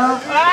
Ah!